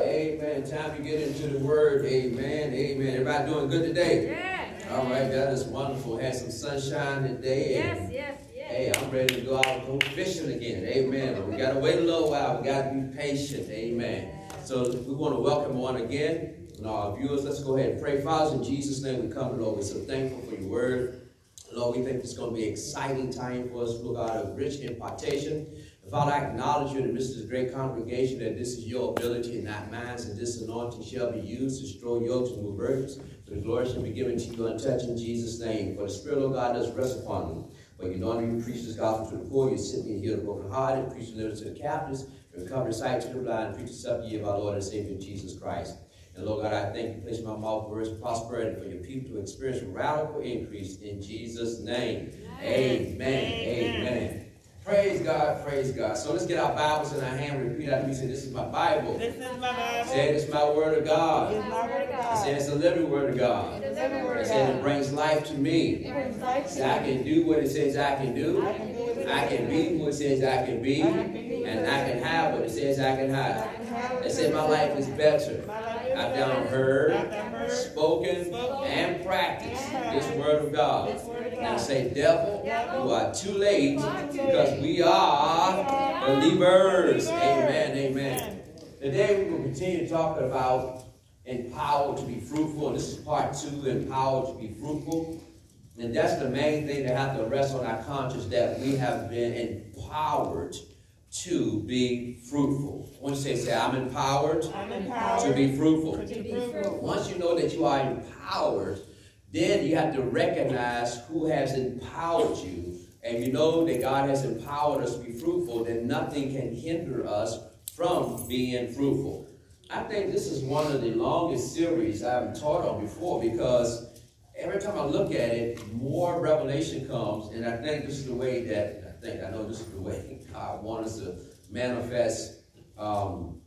Amen. Time to get into the word. Amen. Amen. Everybody doing good today? Yeah. All right, that is wonderful. Had some sunshine today. Yes, yes, yes. Hey, I'm ready to go out and go fishing again. Amen. We got to wait a little while. We got to be patient. Amen. So we want to welcome one again. And our viewers, let's go ahead and pray. Father, in Jesus' name, we come, Lord. We're so thankful for your word. Lord, we think it's going to be an exciting time for us, Lord God, of rich impartation. Father, I acknowledge you in the midst of this great congregation that this is your ability and not mine, and this anointing shall be used to destroy yokes and move burdens. For the glory shall be given to you untouched in Jesus' name. For the Spirit of God does rest upon you. For you know you preach this gospel to the poor, you sit me and heal the brokenhearted, preach deliverance to the captives, recover sight to the blind, preach the subject of our Lord and Savior Jesus Christ. And Lord God, I thank you, place my mouth words of prosperity for your people to experience radical increase in Jesus' name. Amen. Amen. Amen. Praise God, praise God. So let's get our Bibles in our hand. Repeat after me. Say, This is my Bible. This is my Bible. Say, This is my word of God. Is my word of God. say, It's a living word of God. It's living word of say, It brings life to me. It brings life to I can do what it says I can do. I can do what I can be what it says I can be. And I can have what it says I can I have. what it say says my I life can is have. better. My life is I've done better. heard, I've done heard, spoken, and practiced this word of God. This word of Now God. say, devil, you are too late because we are believers. Amen, amen. Today we will continue talking about empowered to be fruitful. And this is part two, empowered to be fruitful. And that's the main thing that have to rest on our conscience that we have been empowered to be fruitful. Once you say, say, I'm empowered I'm empowered to be fruitful. to be fruitful. Once you know that you are empowered, then you have to recognize who has empowered you. And you know that God has empowered us to be fruitful, then nothing can hinder us from being fruitful. I think this is one of the longest series I've taught on before because every time I look at it, more revelation comes, and I think this is the way that I think I know this is the way God wants us to manifest um,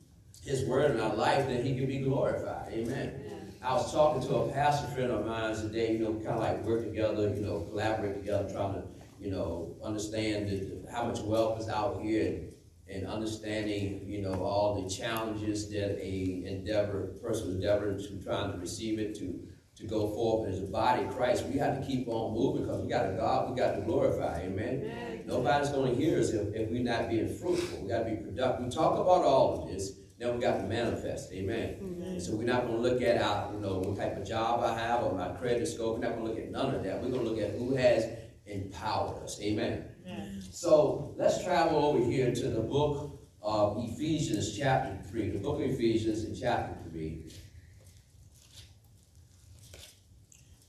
His word in our life, that He can be glorified. Amen. I was talking to a pastor friend of mine today. You know, kind of like work together, you know, collaborate together, trying to, you know, understand the, how much wealth is out here and, and understanding, you know, all the challenges that a endeavor, person endeavor to trying to receive it, to to go forward as a body of Christ. We have to keep on moving because we got a God, we got to glorify. Amen. Nobody's going to hear us if, if we're not being fruitful. We got to be productive. We talk about all of this, then we got to manifest. Amen. So we're not going to look at our, you know, what type of job I have or my credit score. We're not going to look at none of that. We're going to look at who has empowered us. Amen. Amen. So let's travel over here to the book of Ephesians, chapter 3. The book of Ephesians in chapter 3.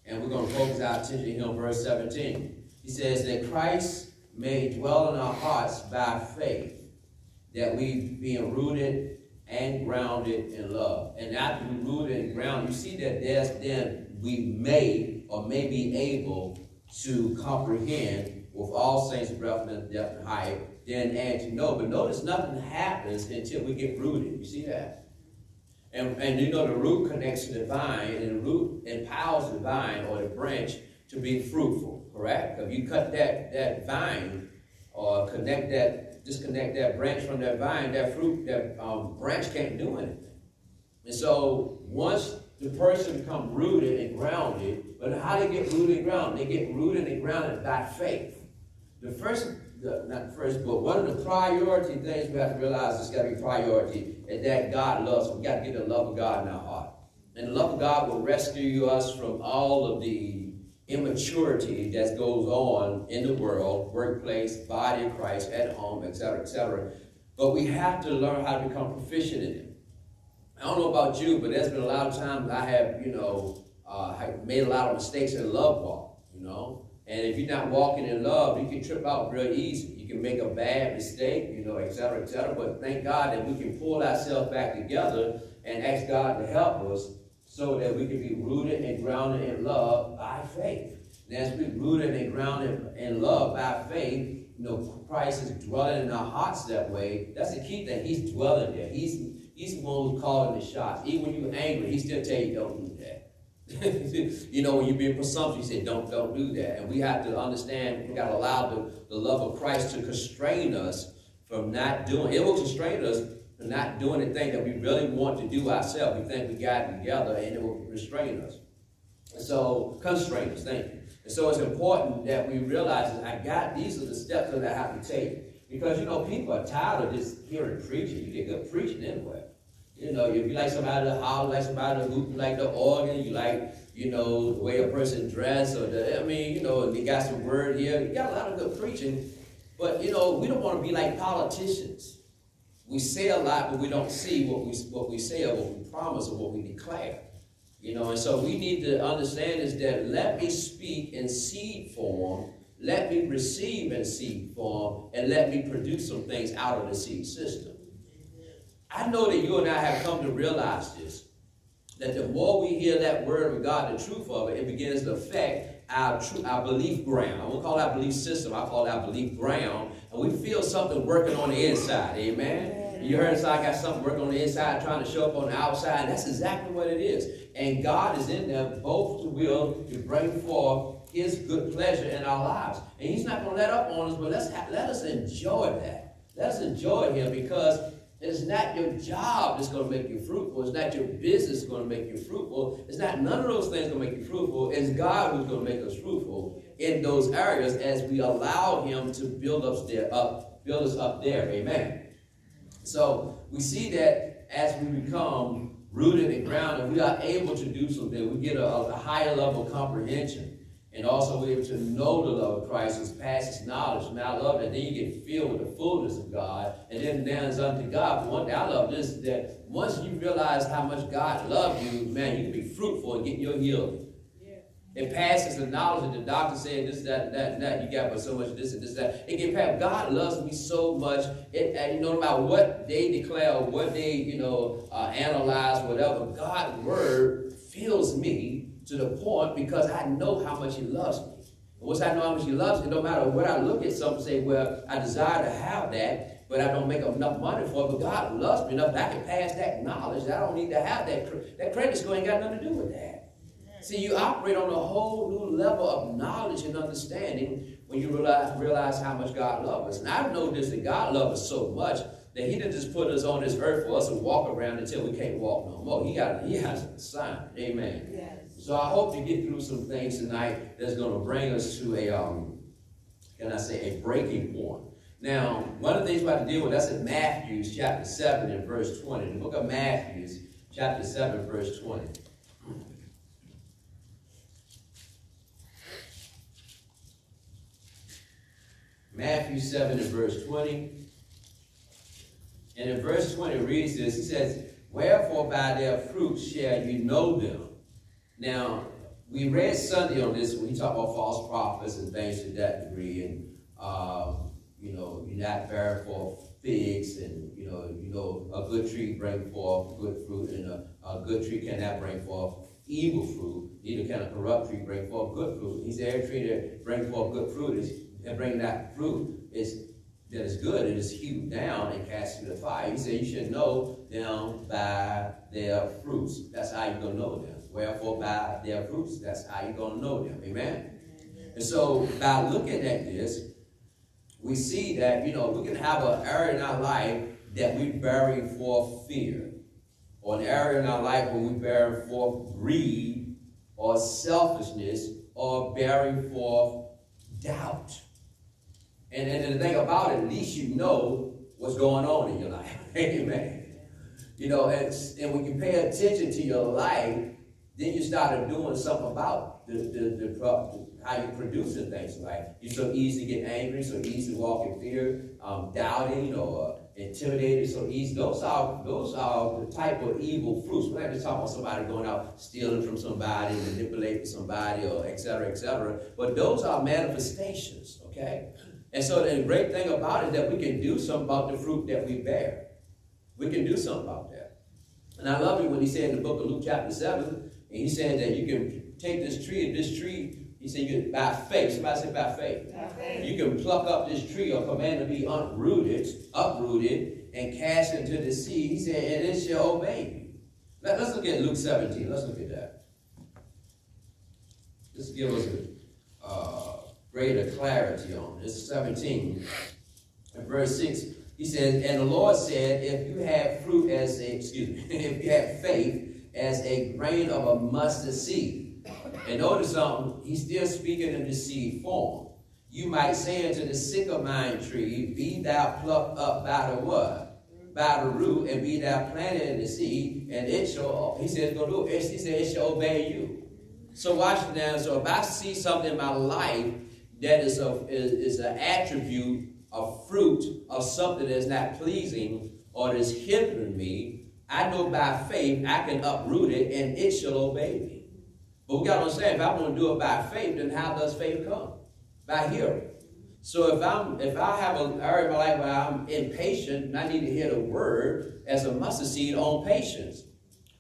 And we're going to focus our attention here on verse 17. He says that Christ may dwell in our hearts by faith, that we being rooted and grounded in love. And after we rooted and grounded, you see that there's then we may or may be able to comprehend with all saints breadth and depth and height, then and to know. But notice nothing happens until we get rooted. You see that? And, and you know the root connects to the vine, and the root empowers the vine or the branch to be fruitful, correct? If you cut that, that vine or connect that, disconnect that branch from that vine, that fruit, that um, branch can't do anything. And so once the person become rooted and grounded, but how they get rooted and grounded? They get rooted and grounded by faith. The first, the, not the first, but one of the priority things we have to realize is got to be priority, is that God loves. We got to get the love of God in our heart. And the love of God will rescue us from all of the immaturity that goes on in the world, workplace, body of Christ, at home, etc., etc. But we have to learn how to become proficient in it. I don't know about you, but there's been a lot of times I have, you know, uh, made a lot of mistakes in love walk, you know. And if you're not walking in love, you can trip out real easy. You can make a bad mistake, you know, et cetera, et cetera. But thank God that we can pull ourselves back together and ask God to help us so that we can be rooted and grounded in love by faith. And as we rooted and grounded in love by faith, you know, Christ is dwelling in our hearts that way. That's the key thing. He's dwelling there. He's He's the one who's calling the shots. Even when you're angry, he still tell you don't do that. you know, when you're being presumptuous, he say don't don't do that. And we have to understand we got to allow the, the love of Christ to constrain us from not doing. It will constrain us, not doing the thing that we really want to do ourselves. We think we got it together and it will restrain us. And so, constrain us, thank you. And so it's important that we realize that I got, these are the steps that I have to take. Because, you know, people are tired of just hearing preaching. You get good preaching anyway. You know, if you like somebody to holler, like somebody to hoop, you like the organ, you like, you know, the way a person dress, or the, I mean, you know, they got some word here. You got a lot of good preaching. But, you know, we don't want to be like politicians. We say a lot, but we don't see what we, what we say or what we promise or what we declare. You know, and so we need to understand is that let me speak in seed form, let me receive in seed form, and let me produce some things out of the seed system. I know that you and I have come to realize this, that the more we hear that word of God, the truth of it, it begins to affect our, true, our belief ground. I won't call it our belief system, I call it our belief ground. And we feel something working on the inside, amen? You heard I got something working on the inside trying to show up on the outside. That's exactly what it is. And God is in there both to will to bring forth his good pleasure in our lives. And he's not going to let up on us, but let's let us enjoy that. Let us enjoy him because it's not your job that's going to make you fruitful. It's not your business going to make you fruitful. It's not none of those things going to make you fruitful. It's God who's going to make us fruitful in those areas as we allow him to build us there up, build us up there. Amen. So we see that as we become rooted and grounded, we are able to do something. We get a, a higher level of comprehension. And also we're able to know the love of Christ which passes knowledge. And I love that. Then you get filled with the fullness of God. And then now it's unto God. But one thing I love this that once you realize how much God loves you, man, you can be fruitful and get your healing. It passes the knowledge that the doctor said this, that, that, that. You got but so much this and this, that. It get past. God loves me so much. It, and you know, no matter what they declare what they, you know, uh, analyze, whatever, God's word fills me to the point because I know how much He loves me. And once I know how much He loves me, no matter what I look at, something say, well, I desire to have that, but I don't make enough money for it. But God loves me enough that I can pass that knowledge. That I don't need to have that. That credit score ain't got nothing to do with that. See, you operate on a whole new level of knowledge and understanding when you realize, realize how much God loves us. And I've noticed that God loves us so much that He didn't just put us on this earth for us to walk around until we can't walk no more. He got He has a sign. Amen. Yes. So I hope to get through some things tonight that's going to bring us to a um, can I say a breaking point. Now, one of the things we have to deal with, that's in Matthew chapter 7 and verse 20. The book of Matthew, chapter 7, verse 20. Matthew 7 and verse 20. And in verse 20 reads this, he says, Wherefore by their fruits shall you know them. Now, we read Sunday on this when we talk about false prophets and things to that degree, and um, you know, you're not bearing forth figs, and you know, you know, a good tree bring forth good fruit, and a, a good tree cannot bring forth evil fruit. Neither can a corrupt tree bring forth good fruit. He said, every tree that brings forth good fruit is and bring that fruit is that is good, it is hewed down and cast into the fire. He said you should know them by their fruits. That's how you're going to know them. Wherefore, by their fruits, that's how you're going to know them. Amen? Amen? And so, by looking at this, we see that, you know, we can have an area in our life that we bury for fear, or an area in our life where we bury for greed, or selfishness, or bury for doubt. And, and the thing about it, at least you know what's going on in your life. Amen. You know, and, and when you pay attention to your life, then you started doing something about the, the, the, how you're producing things. Like you're so easy to get angry, so easy to walk in fear, um, doubting or intimidated, so easy. Those are those are the type of evil fruits. We're not just talking about somebody going out stealing from somebody, manipulating somebody, or et cetera, et cetera. But those are manifestations. Okay. And so the great thing about it is that we can do something about the fruit that we bear. We can do something about that. And I love it when he said in the book of Luke chapter 7, and he said that you can take this tree, and this tree, he said you by faith. Somebody say by faith. by faith. You can pluck up this tree or command to be uprooted, uprooted, and cast into the sea. He said, and it shall obey you. Let, us look at Luke 17. Let's look at that. This give us a uh, greater clarity on. This 17 and verse 6. He says, and the Lord said, if you have fruit as a, excuse me, if you have faith as a grain of a mustard seed. And notice something, he's still speaking in the seed form. You might say unto the sycamore tree, be thou plucked up by the what? By the root, and be thou planted in the seed, and it shall, he says, go do it. He said, it shall obey you. So watch now. So if I see something in my life that is a is, is an attribute, a fruit of something that's not pleasing or that's hindering me, I know by faith I can uproot it and it shall obey me. But we got to understand, if I want to do it by faith, then how does faith come? By hearing. So if I'm if I have an area of my life where I'm impatient and I need to hear the word as a mustard seed on patience.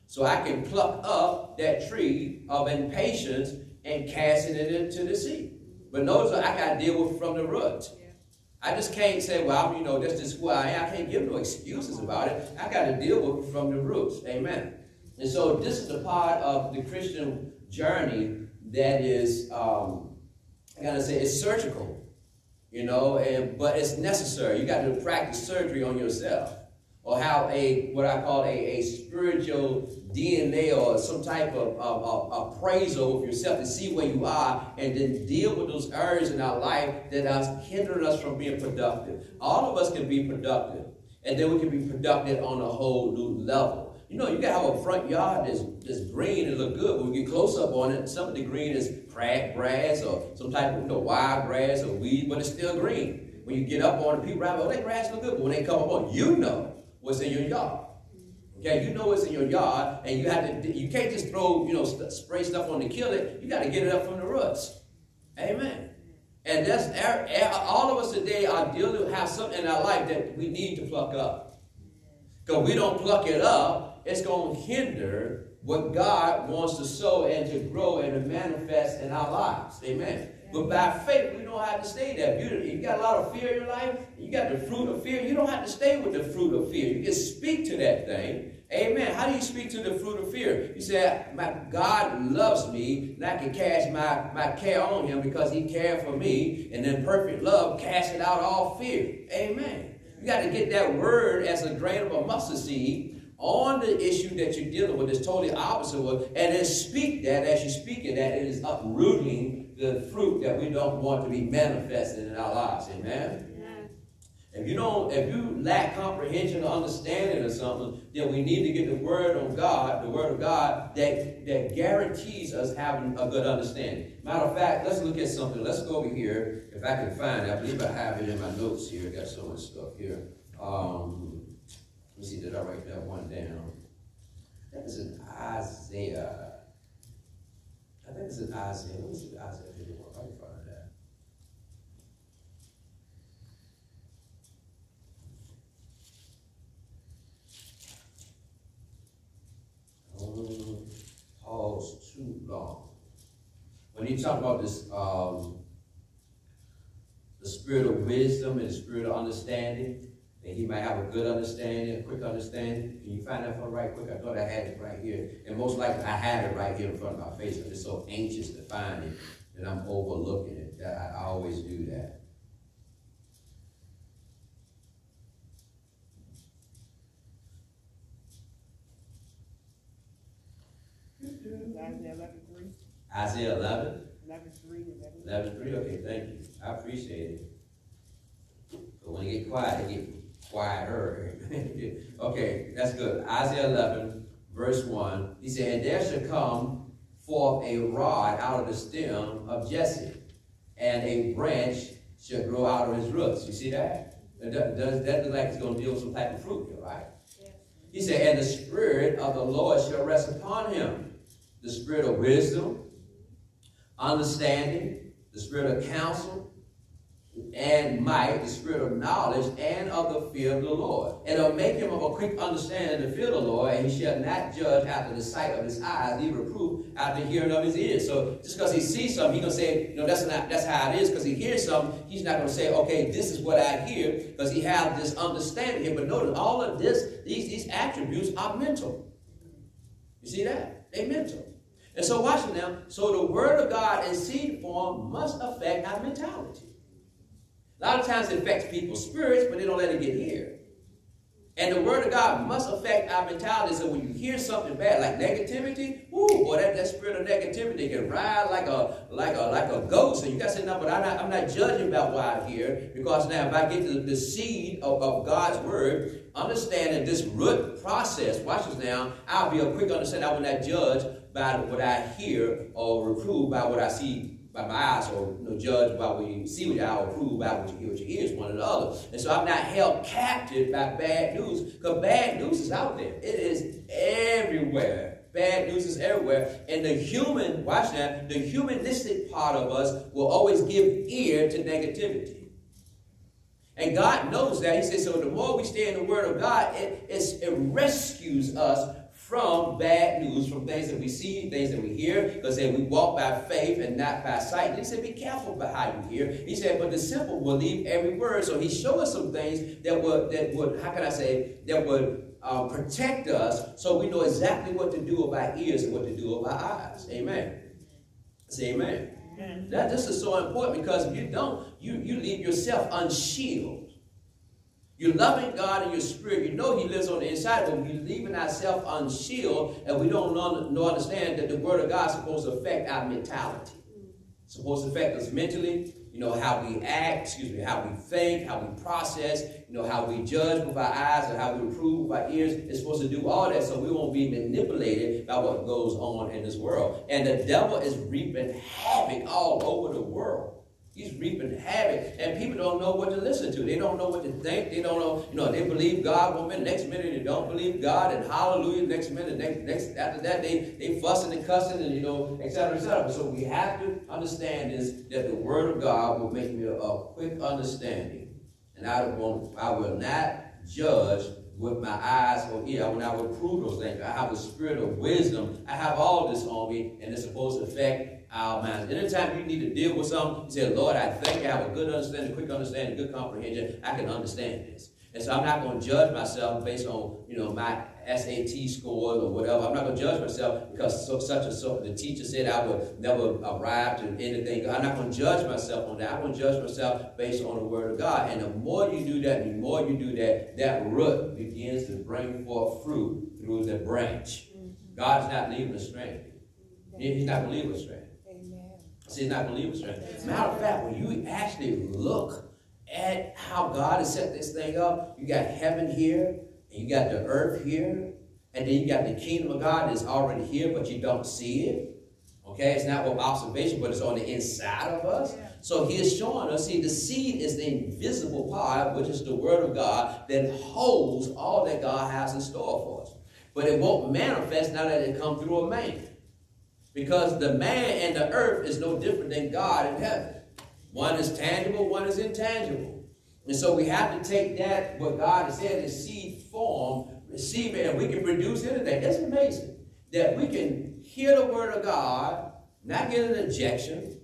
So I can pluck up that tree of impatience and casting it into the sea. But notice I got to deal with from the root. I just can't say, well, you know, that's just who I am. I can't give no excuses about it. I got to deal with from the roots. Amen. And so this is the part of the Christian journey that is, um, I got to say, it's surgical, you know, and, but it's necessary. You got to practice surgery on yourself or how a, what I call a, a spiritual DNA or some type of, of, of, appraisal of yourself to see where you are and then deal with those areas in our life that are hindering us from being productive. All of us can be productive, and then we can be productive on a whole new level. You know, you got to have a front yard that's, that's green and look good. But when we get close up on it, some of the green is cracked grass or some type of you know, wild grass or weed, but it's still green. When you get up on it, people around, oh, that grass look good. But when they come up on you know what's in your yard. Okay, you know what's in your yard, and you have to. You can't just throw, you know, st spray stuff on to kill it. You got to get it up from the roots. Amen. And that's er, er, all of us today are dealing with have something in our life that we need to pluck up. Because we don't pluck it up, it's going to hinder what God wants to sow and to grow and to manifest in our lives. Amen. But by faith, we don't have to stay there. You, you got a lot of fear in your life, you got the fruit of fear, you don't have to stay with the fruit of fear. You can speak to that thing. Amen. How do you speak to the fruit of fear? You say, my God loves me, and I can cast my, my care on him because he cared for me. And then perfect love casting out all fear. Amen. You got to get that word as a grain of a mustard seed on the issue that you're dealing with. It's totally opposite with, and then speak that as you speak it, that it is uprooting the fruit that we don't want to be manifested in our lives. Amen? If you don't, if you lack comprehension or understanding or something, then we need to get the word of God, the word of God that, that guarantees us having a good understanding. Matter of fact, let's look at something. Let's go over here, if I can find it. I believe I have it in my notes here. I got so much stuff here. Um, let me see, did I write that one down? That is in Isaiah. I think it's in Isaiah. Let me see Isaiah 51. How do you find that? Pause too long. When you talk about this, um, the spirit of wisdom and the spirit of understanding, that he might have a good understanding, a quick understanding. Can you find that for right quick? I thought I had it right here. And most likely I had it right here in front of my face. I'm just so anxious to find it that I'm overlooking it. I, always do that. Isaiah 11, 3. Isaiah 11? 11, 3. 11, 3? Okay, thank you. I appreciate it. But when you get quiet, it get quieter. okay, that's good. Isaiah 11, verse 1. He said, And there shall come forth a rod out of the stem of Jesse, and a branch shall grow out of his roots. You see that? That, does, that look like it's going to deal with some type of fruit here, right? He said, And the Spirit of the Lord shall rest upon him. The Spirit of wisdom, understanding, the Spirit of counsel, and might, the spirit of knowledge, and of the fear of the Lord. And it'll make him of a quick understanding to fear the Lord, and he shall not judge after the sight of his eyes, neither reprove after the hearing of his ears. So just because he sees something, he's gonna say, you know, that's not that's how it is, because he hears something, he's not gonna say, okay, this is what I hear, because he has this understanding here. But notice all of this, these, these attributes are mental. You see that? They're mental. And so watch now. So the word of God in seed form must affect our mentality. A lot of times it affects people's spirits, but they don't let it get here. And the word of God must affect our mentality. So when you hear something bad, like negativity, whoo, boy, that, that spirit of negativity can ride like a like a like a ghost. And you gotta say, no, but I'm not, I'm not judging about why I hear, because now if I get to the, the seed of, of God's word, understanding this root process, watch this now, I'll be a quick understanding. I will not judge by what I hear or reprove by what I see by my eyes or you know, judge by what you see with your eye or prove by what you hear with your ears, one or the other. And so I'm not held captive by bad news because bad news is out there. It is everywhere. Bad news is everywhere. And the human, watch that, the humanistic part of us will always give ear to negativity. And God knows that. He says, so the more we stay in the Word of God, it, it rescues us from bad news, from things that we see, things that we hear, because they we walk by faith and not by sight. And he said, be careful about how you hear. He said, but the simple will leave every word. So he showed us some things that would, that would, how can I say, that would uh, protect us so we know exactly what to do about ears and what to do about eyes. Amen. Say amen. amen. That this is so important because if you don't, you, you leave yourself unshielded. You're loving God in your spirit. You know He lives on the inside, but we're leaving ourselves unshielded, and we don't know, understand that the Word of God is supposed to affect our mentality. It's supposed to affect us mentally, you know, how we act, excuse me, how we think, how we process, you know, how we judge with our eyes and how we improve with our ears. It's supposed to do all that so we won't be manipulated by what goes on in this world. And the devil is reaping havoc all over the world. He's reaping havoc, and people don't know what to listen to. They don't know what to think. They don't know, you know, they believe God one minute, next minute they don't believe God, and hallelujah, next minute, next, next after that they they fussing and cussing, and you know, etc. etc. So we have to understand is that the Word of God will make me a, a quick understanding, and I won't, I will not judge with my eyes or ear. When I will prove those things, I have a spirit of wisdom. I have all this on me, and it's supposed to affect our minds. Anytime you need to deal with something, you say, Lord, I think I have a good understanding, quick understanding, good comprehension. I can understand this. And so I'm not going to judge myself based on, you know, my SAT scores or whatever. I'm not going to judge myself because so, such and so, the teacher said I would never arrive to anything. I'm not going to judge myself on that. I'm going to judge myself based on the Word of God. And the more you do that, the more you do that, that root begins to bring forth fruit through the branch. Mm-hmm. God's not leaving us stranded. He's not going to leave us stranded. See, it's not believers, right? Matter of fact, when you actually look at how God has set this thing up, you got heaven here, and you got the earth here, and then you got the kingdom of God that's already here, but you don't see it. Okay, it's not with observation, but it's on the inside of us. So he is showing us, see, the seed is the invisible part, which is the word of God that holds all that God has in store for us. But it won't manifest now that it comes through a man. Because the man and the earth is no different than God in heaven. One is tangible, one is intangible. And so we have to take that, what God has said in seed form, receive it, and we can produce anything. It's amazing. That we can hear the word of God, not get an injection,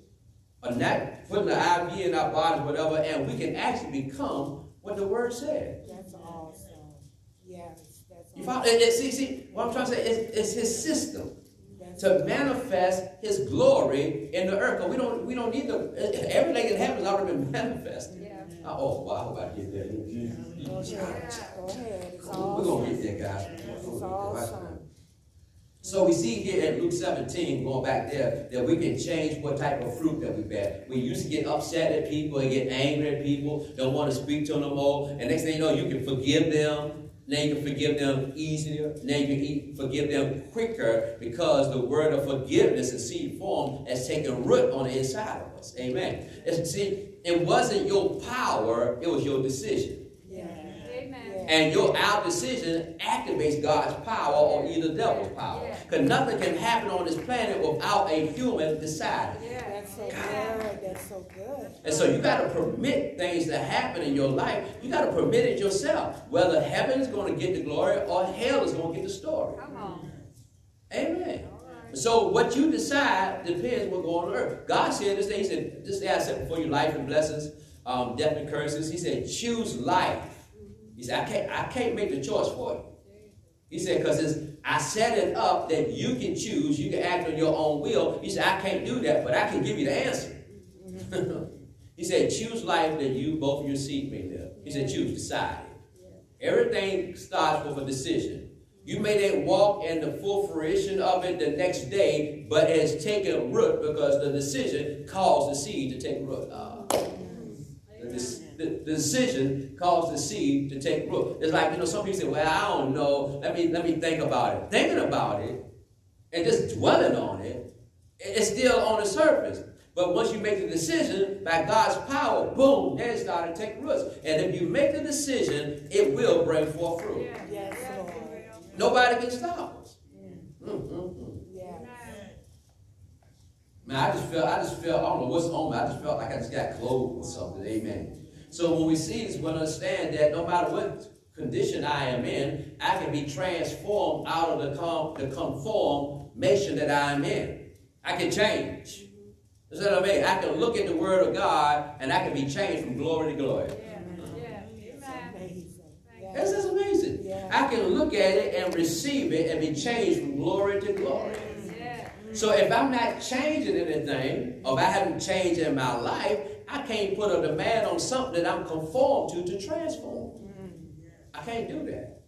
or not putting the IV in our bodies, whatever, and we can actually become what the word said. That's awesome. Yes, that's awesome. You follow? See, see, what I'm trying to say is it's his system to manifest his glory in the earth. Because we don't we don't need to eh, everything in heaven has already been manifested. Yeah. Uh, oh, wow, I hope I get there. We're gonna get there, guys. So we see here in Luke 17, going back there, that we can change what type of fruit that we bear. We used to get upset at people and get angry at people, don't want to speak to them no more. And next thing you know, you can forgive them. Now you can forgive them easier. Now you can forgive them quicker because the word of forgiveness in seed form has taken root on the inside of us. Amen. And see, it wasn't your power, it was your decision. And your out decision activates God's power or either devil's power. Because nothing can happen on this planet without a human deciding. Yeah, that's so good. That's so good. And so you got to permit things to happen in your life. You got to permit it yourself. Whether heaven is going to get the glory or hell is going to get the story. Come on. Amen. So what you decide depends what goes on earth. God said this day, He said, this day I set before you life and blessings, um, death and curses. He said, choose life he said, I can't, I can't make the choice for you. He said, because I set it up that you can choose, you can act on your own will. He said, I can't do that, but I can give you the answer. He said, choose life that you, both of your seed may live. He said, choose, decide. Everything starts with a decision. You may not walk in the full fruition of it the next day, but it has taken root because the decision caused the seed to take root. Uh, the, the, the, decision caused the seed to take root. It's like, you know, some people say, well, I don't know. Let me, let me think about it. Thinking about it and just dwelling on it, it's still on the surface. But once you make the decision by God's power, boom, then it started to take roots. And if you make the decision, it will bring forth fruit. Yes, Lord. Nobody can stop us. Mm-hmm. Yes. Man, I just felt, I just felt, I don't know what's on me. I just felt like I just got clothed with something. Amen. So when we see this, we understand that no matter what condition I am in, I can be transformed out of the, com- the conformation that I am in. I can change. That's what I mean. I can look at the Word of God and I can be changed from glory to glory. This is amazing. Yeah. I can look at it and receive it and be changed from glory to glory. So if I'm not changing anything, or if I haven't changed in my life, I can't put a demand on something that I'm conformed to to transform. I can't do that.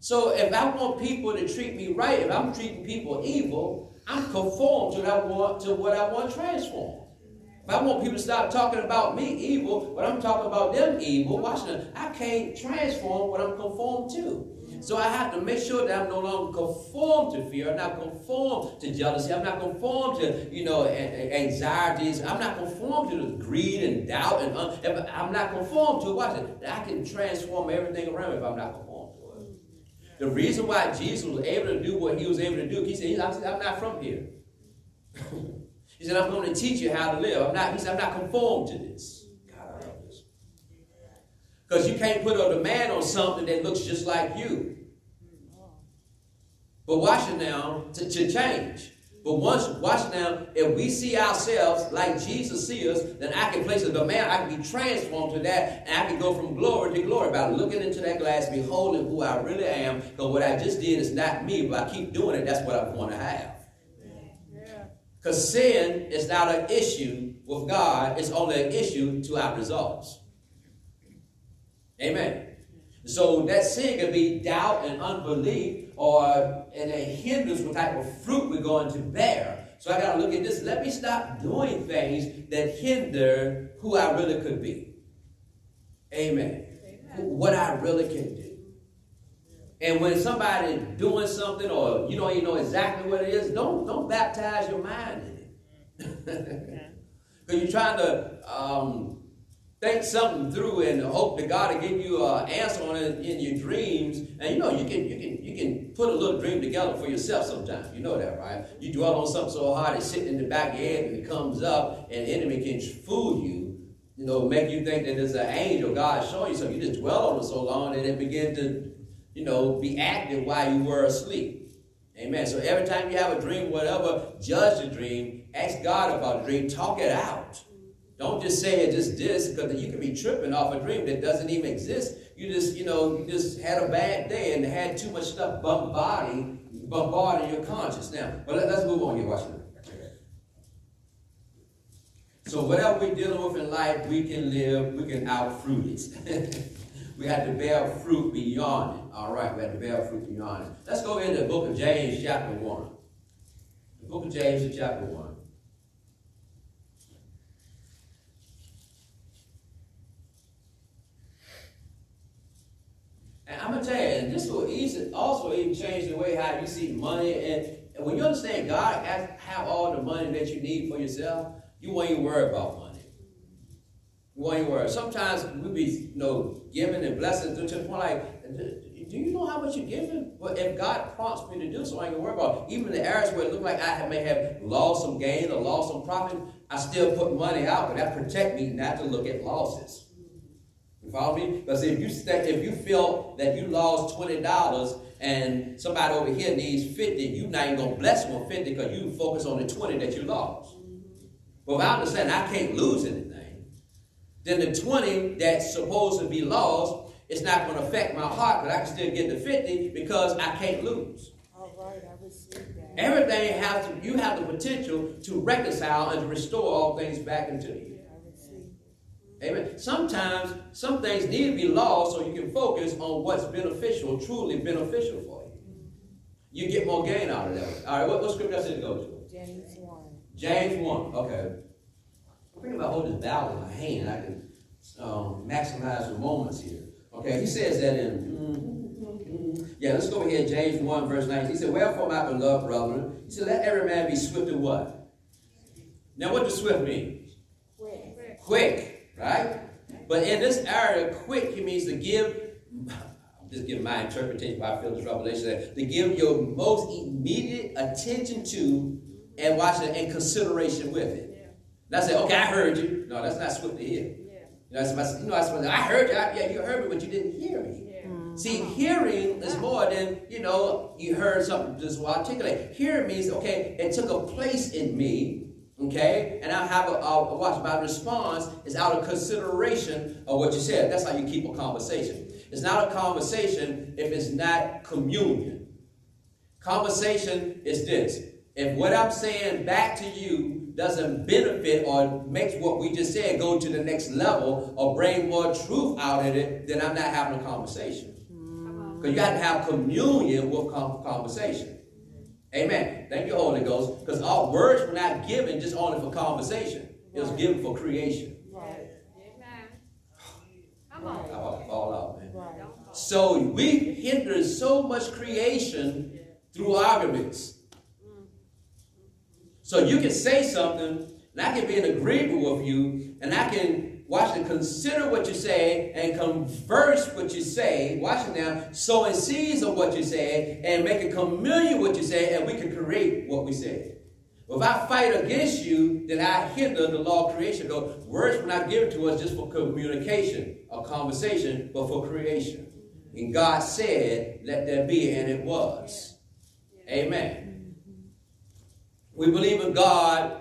So if I want people to treat me right, if I'm treating people evil, I'm conformed to what I want to what I want to transform. If I want people to stop talking about me evil, but I'm talking about them evil, watch them. I can't transform what I'm conformed to. So I have to make sure that I'm no longer conformed to fear. I'm not conformed to jealousy. I'm not conformed to, you know, anxieties. I'm not conformed to the greed and doubt. And un- I'm not conformed to it. I can transform everything around me if I'm not conformed to it. The reason why Jesus was able to do what he was able to do, he said, I'm not from here. He said, I'm going to teach you how to live. I'm not, he said, I'm not conformed to this. God, I love this. Because you can't put a demand on something that looks just like you. But watch it now to, to change. But once, watch now, if we see ourselves like Jesus sees us, then I can place a demand. I can be transformed to that, and I can go from glory to glory by looking into that glass, beholding who I really am. Because what I just did is not me, but I keep doing it. That's what I want to have. Because sin is not an issue with God, it's only an issue to our results. Amen. So that sin could be doubt and unbelief, or and it hinders what type of fruit we're going to bear. So I got to look at this. Let me stop doing things that hinder who I really could be. Amen. Amen. What I really can do. And when somebody doing something or you don't even know exactly what it is, don't don't baptize your mind in it. Because you're trying to um, think something through and hope that God will give you an answer on it in your dreams. And you know you can you can you can put a little dream together for yourself sometimes. You know that, right? You dwell on something so hard it's sitting in the back of your head and it comes up and the enemy can fool you. You know, make you think that there's an angel God showing you something. You just dwell on it so long and it begin to you know, be active while you were asleep. Amen. So every time you have a dream, whatever, judge the dream, ask God about the dream, talk it out. Don't just say it just this, because you can be tripping off a dream that doesn't even exist. You just, you know, you just had a bad day and had too much stuff bombarding, bombarding your conscience. Now, but let, us move on here. Watch this. So whatever we're dealing with in life, we can live, we can outfruit it. we have to bear fruit beyond it. All right, we have to bear fruit beyond it. Let's go into the book of James, chapter 1. The book of James, chapter 1. And I'm going to tell you, and also even change the way how you see money. And, when you understand God has, have all the money that you need for yourself, you won't even worry about money. You won't even worry. Sometimes we be, you know, giving and blessing to the point like, do you know how much you're giving? But if God prompts me to do so, I ain't gonna worry about it. Even the areas where it look like I may have lost some gain or lost some profit, I still put money out, but that protect me not to look at losses. You follow me? Because if you stay, if you feel that you lost twenty dollars and somebody over here needs fifty, you not even gonna bless them on fifty because you focus on the twenty that you lost. But if I understand I can't lose anything, then the twenty that's supposed to be lost it's not going to affect my heart, but I can still get the 50 because I can't lose. All right, I that. Everything has to, you have the potential to reconcile and to restore all things back into you. Amen. Sometimes some things need to be lost so you can focus on what's beneficial, truly beneficial for you. You get more gain out of that. All right, what, what scripture I said to go to? James 1. James 1. Okay. I'm thinking about holding this Bible in my hand. I can um, maximize the moments here. Okay, he says that in. Yeah, let's go here, James 1, verse 19. He said, Wherefore, my beloved brethren, he said, Let every man be swift to what? Now, what does swift mean? Quick. Quick, right? But in this area, quick, he means to give, I'm just giving my interpretation by I feel this revelation, that to give your most immediate attention to and watch it and consideration with it. Not say, okay, I heard you. No, that's not swift to hear. You know, somebody, you know, I, suppose, I heard you. I, yeah, you heard me, but you didn't hear me. Mm-hmm. See, hearing is more than, you know, you heard something just well articulate. Hearing means, okay, it took a place in me, okay, and I have a, a watch. My response is out of consideration of what you said. That's how you keep a conversation. It's not a conversation if it's not communion. Conversation is this. If what I'm saying back to you doesn't benefit or makes what we just said go to the next level or bring more truth out of it, then I'm not having a conversation. Mm. Because you have to have communion with conversation. Amen. Thank you, Holy Ghost. Because our words were not given just only for conversation. It was given for creation. Right. Come on. About to fall out, man. Right. So we hinder so much creation through arguments. So you can say something, and I can be in agreement with you, and I can watch and consider what you say and converse what you say. Watch it now. Sowing seeds of what you say and make a communion what you say, and we can create what we say. If I fight against you, then I hinder the law of creation. Because words were not given to us just for communication or conversation, but for creation. And God said, let there be, and it was. Amen. We believe in God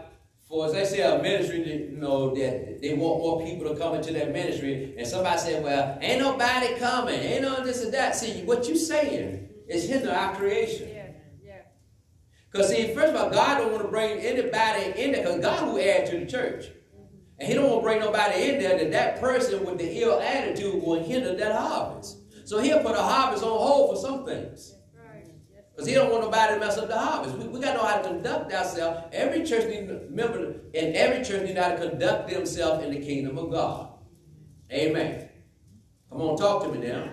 for, as they say, a ministry, that, you know, that they want more people to come into that ministry. And somebody said, well, ain't nobody coming. Ain't no this and that. See, what you saying is hindering our creation. Yeah, yeah. Because see, first of all, God don't want to bring anybody in there, because God will add to the church. And he don't want to bring nobody in there that that person with the ill attitude will hinder that harvest. So he'll put a harvest on hold for some things. Because he don't want nobody to mess up the harvest. We, we got to know how to conduct ourselves. Every church need to remember, and every church need to know how to conduct themselves in the kingdom of God. Amen. Come on, talk to me now.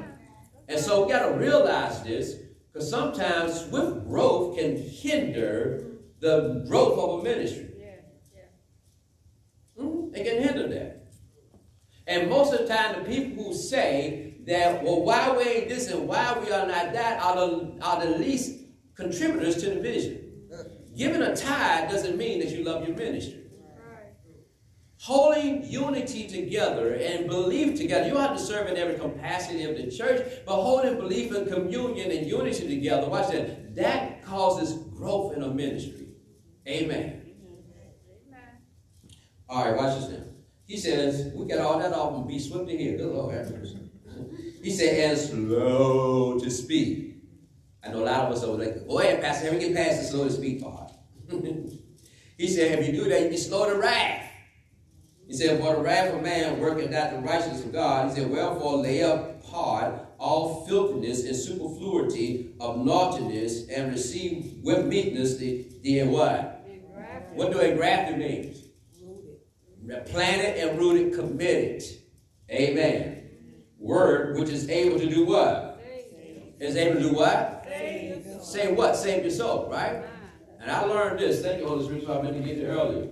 And so we got to realize this, because sometimes swift growth can hinder the growth of a ministry. Yeah, yeah. Mhm, It can hinder that. And most of the time, the people who say that, well, why we ain't this and why we are not that are the, are the least contributors to the vision. Giving a tithe doesn't mean that you love your ministry. Holding unity together and belief together. You have to serve in every capacity of the church, but holding belief and communion and unity together, watch that, that causes growth in a ministry. Amen. All right, watch this now. He says, we got all that off and be swift to hear. Good Lord. He said, and slow to speak. I know a lot of us are like, go ahead, Pastor, let me get past the slow to speak part. he said, if you do that, you be slow to wrath. He said, for the wrath of man worketh not the righteousness of God. He said, wherefore lay apart all filthiness and superfluity of naughtiness and receive with meekness the, the what? Being grafted. What do engrafted mean? Rooted. planted and rooted, committed. Amen. Word which is able to do what? Save. Is able to do what? Save. Say what? Save your soul, right? And I learned this. Thank you, Holy Spirit, so I meant to get there earlier.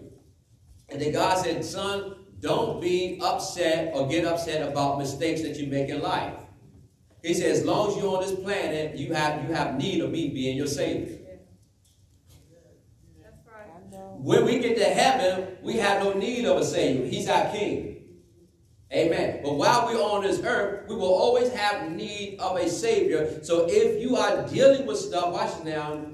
And then God said, son, don't be upset or get upset about mistakes that you make in life. He said, as long as you're on this planet, you have you have need of me being your Savior. That's right. When we get to heaven, we have no need of a Savior. He's our King. Amen. But while we're on this earth, we will always have need of a Savior. So if you are dealing with stuff, watch now,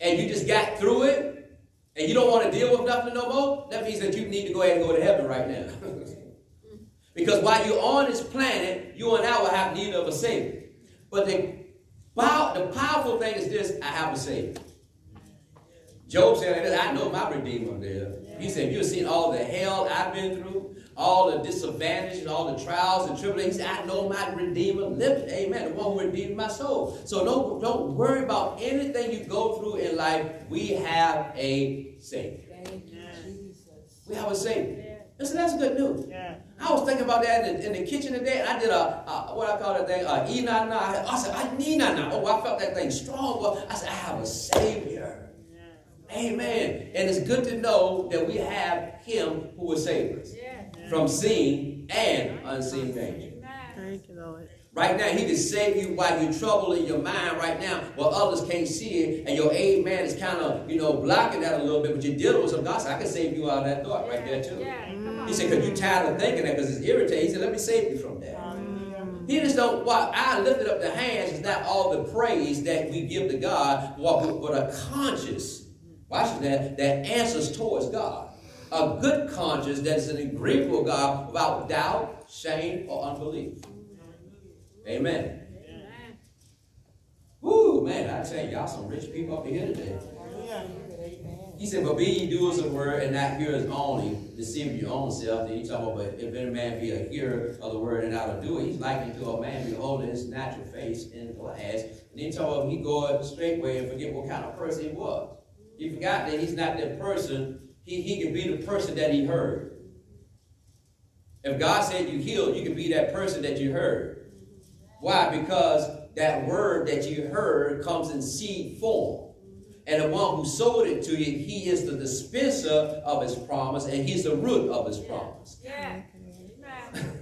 and you just got through it, and you don't want to deal with nothing no more, that means that you need to go ahead and go to heaven right now. because while you're on this planet, you and I will have need of a Savior. But the, the powerful thing is this I have a Savior. Job said, I know my Redeemer there. He said, You've seen all the hell I've been through, all the disadvantages, all the trials and tribulations. He said, I know my Redeemer lived. Amen. The one who redeemed my soul. So don't, don't worry about anything you go through in life. We have a Savior. We have a Savior. Listen, that's good news. Yeah. I was thinking about that in the, in the kitchen today, and I did a, a what I call that thing, a e na na. I said, I need na na. Oh, I felt that thing strong. Well, I said, I have a Savior. Amen. And it's good to know that we have Him who will save us Yeah. From seen and unseen danger. Thank you, Lord. Right now, He can save you while you're troubled in your mind right now, while others can't see it, and your amen is kind of, you know, blocking that a little bit, but you're dealing with some God. said, I can save you out of that thought right there, too. Yeah. Come. He said, because you're tired of thinking that because it's irritating. He said, let me save you from that. He just don't, while I lifted up the hands is not all the praise that we give to God, but but a conscious, watch that, that answers towards God. A good conscience that is an agreeable with God without doubt, shame, or unbelief. Amen. Amen. Woo, man, I tell you, y'all some rich people up here today. He said, but be ye doers of the word and not hearers only, deceiving your own self. Then he talking about, but if any man be a hearer of the word and not a doer, he's likened to a man beholding his natural face in the glass. And he told him he go straightway and forget what kind of person he was. He forgot that he's not that person. He, he can be the person that he heard. If God said you healed, you can be that person that you heard. Why? Because that word that you heard comes in seed form. And the one who sold it to you, he is the dispenser of his promise, and he's the root of his promise. Yeah.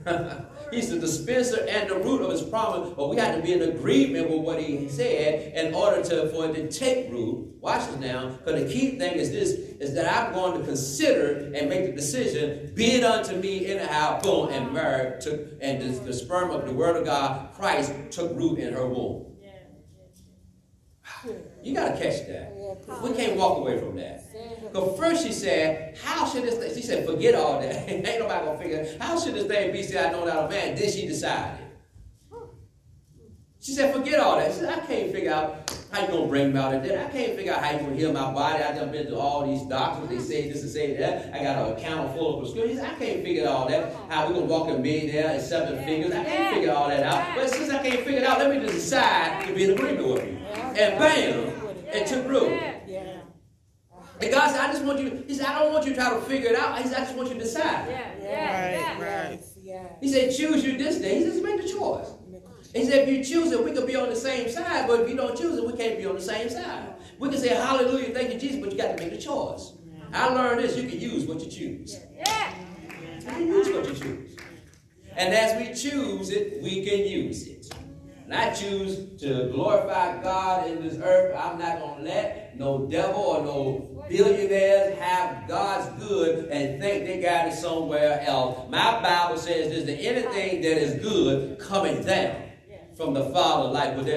Amen. he's the dispenser and the root of his promise, but we have to be in agreement with what he said in order to for it to take root. Watch this now, because the key thing is this: is that I'm going to consider and make the decision. Be it unto me anyhow. Boom, and Mary took, and the, the sperm of the Word of God, Christ, took root in her womb. You got to catch that. We can't walk away from that. Because first she said, How should this thing? She said, Forget all that. Ain't nobody gonna figure it. How should this thing be said I don't know not a man? Then she decided. She said, Forget all that. She said, I can't figure out how you gonna bring me out of that. I can't figure out how you gonna heal my body. I done been to all these doctors. They say this and say that. I got a account full of prescriptions. I can't figure all that. How we gonna walk a millionaire and seven figures. I can't figure all that out. But since I can't figure it out, let me just decide to be in agreement with you. And bam, it took root. Yeah. Yeah. And God said, I just want you, He said, I don't want you to try to figure it out. He said, I just want you to decide. Yeah. Yeah. Yeah. Right. Yes, yes. He said, choose you this day. He says, make the choice. He said, if you choose it, we can be on the same side. But if you don't choose it, we can't be on the same side. We can say, hallelujah, thank you, Jesus, but you got to make the choice. I learned this. You can use what you choose. Yeah. You can use what you choose. And as we choose it, we can use it. And I choose to glorify God in this earth. I'm not going to let no devil or no billionaires have God's good and think they got it somewhere else. My Bible says there's the anything that is good coming down from the Father, like with